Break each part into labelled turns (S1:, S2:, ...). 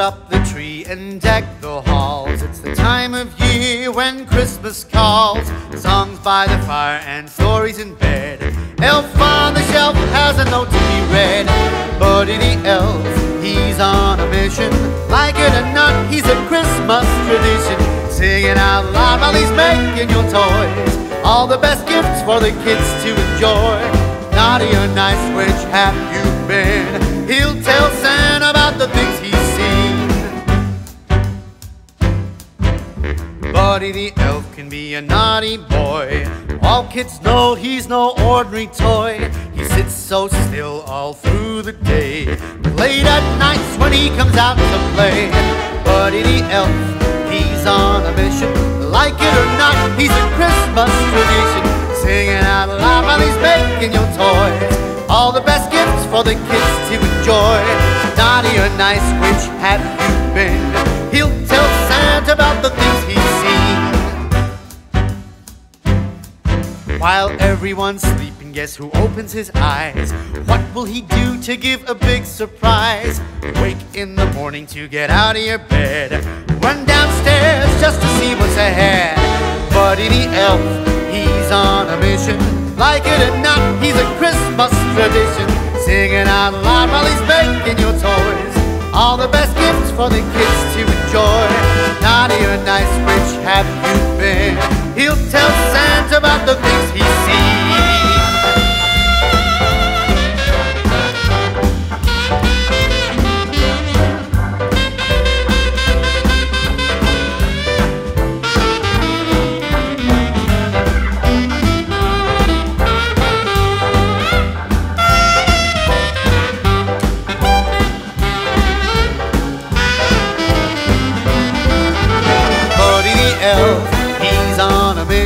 S1: up the tree and deck the halls. It's the time of year when Christmas calls. Songs by the fire and stories in bed. Elf on the shelf has a note to be read. Buddy the elf, he's on a mission. Like it or not, he's a Christmas tradition. Singing out loud while he's making your toys. All the best gifts for the kids to enjoy. Naughty or nice, which have you Buddy the elf can be a naughty boy. All kids know he's no ordinary toy. He sits so still all through the day. Late at nights when he comes out to play. Buddy the elf, he's on a mission. Like it or not, he's a Christmas tradition. Singing out loud while he's making your toys. All the best gifts for the kids to enjoy. Naughty or nice, which have you been? He'll tell Santa about the things While everyone's sleeping, guess who opens his eyes? What will he do to give a big surprise? Wake in the morning to get out of your bed. Run downstairs just to see what's ahead. Buddy the elf, he's on a mission. Like it or not, he's a Christmas tradition. Singing out loud while he's making your toys. All the best gifts for the kids to enjoy. Naughty or nice, which have you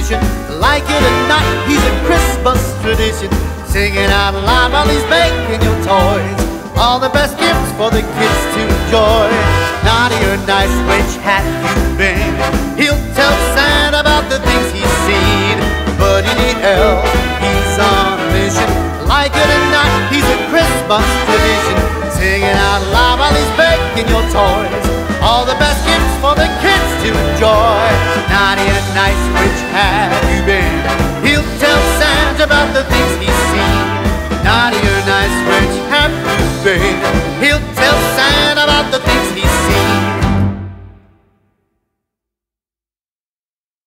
S1: musician. Like it or not, he's a Christmas tradition. Singing out loud while he's making your toys. All the best gifts for the kids to enjoy. Naughty or nice, which hat you've been? He'll tell Santa about the things he's seen. But in the L, he's on a mission. Like it or not, he's a Christmas tradition. Singing out loud while he's making your toys. All the best gifts for the kids to enjoy. Naughty or nice have you been? He'll tell Santa about the